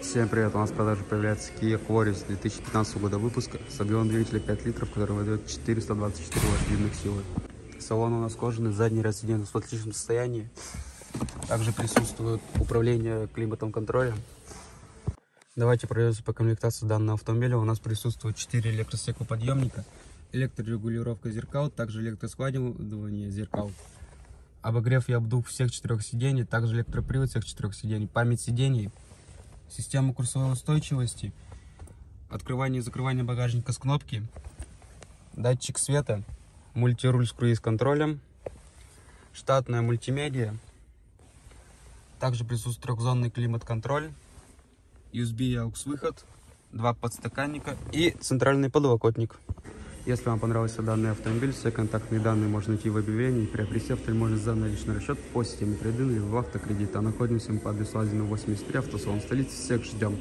Всем привет! У нас в продаже появляется Kia Quaris 2015 года выпуска с объемом двигателя 5 литров, который выдает 424 лошадиных силы. Салон у нас кожаный, задний ряд сидений в отличном состоянии. Также присутствует управление климатом контроля. Давайте пройдемся по комплектации данного автомобиля. У нас присутствует 4 электростеклоподъемника, электрорегулировка зеркал, также электроскладывание зеркал, обогрев и обдув всех четырех сидений, также электропривод всех четырех сидений, память сидений, система курсовой устойчивости, открывание и закрывание багажника с кнопки, датчик света, мультируль с круиз-контролем, штатная мультимедиа, также присутствует трехзонный климат-контроль, USB и AUX выход, два подстаканника и центральный подлокотник. Если вам понравился данный автомобиль, все контактные данные можно найти в объявлении. Приобрести автомобиль можно за наличный расчет по системе или в автокредита. Находимся мы по адресу Лазина 83, автосалон столицы. Всех ждем.